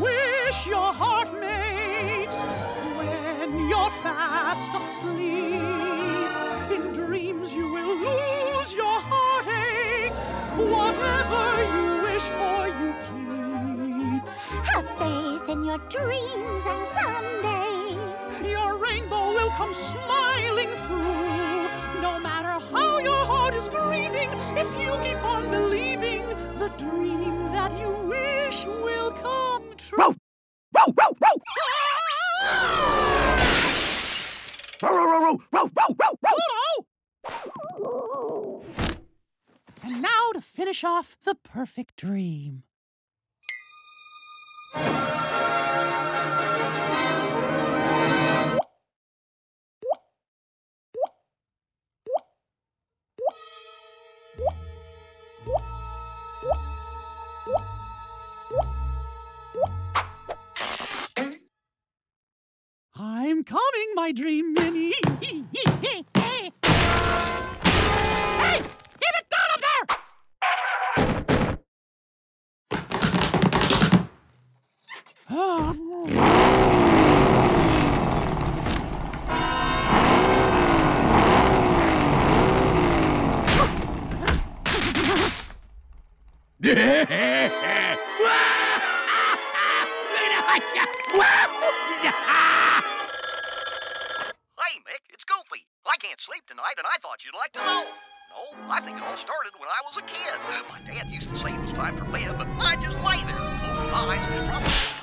wish your heart makes when you're fast asleep. In dreams you will lose your heartaches. Whatever you wish for, you keep. Have faith in your dreams and someday your rainbow will come smiling through. No matter how your heart is grieving, if you keep on believing, the dream And now to finish off the perfect dream. My dream Minnie. hey! Give it down up there! Hey, can't sleep tonight, and I thought you'd like to know. No, I think it all started when I was a kid. My dad used to say it was time for bed, but I just lay there, closed my eyes,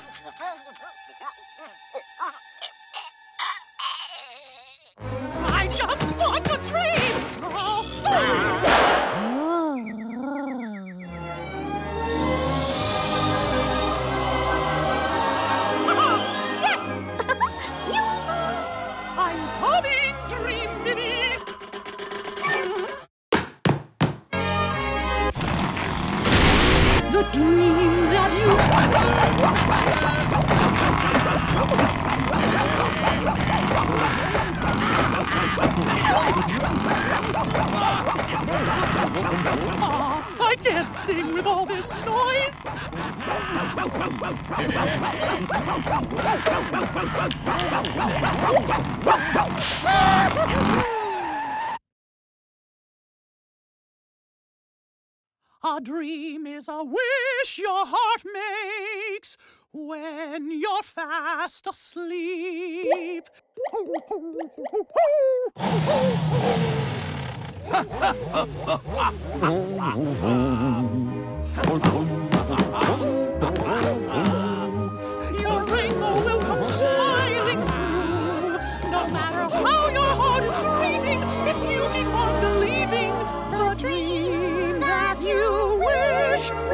Aw, I can't sing with all this noise. A dream is a wish your heart makes when you're fast asleep. Your rainbow will come smiling through. No matter how your heart is grieving, if you keep on believing the dream that you wish.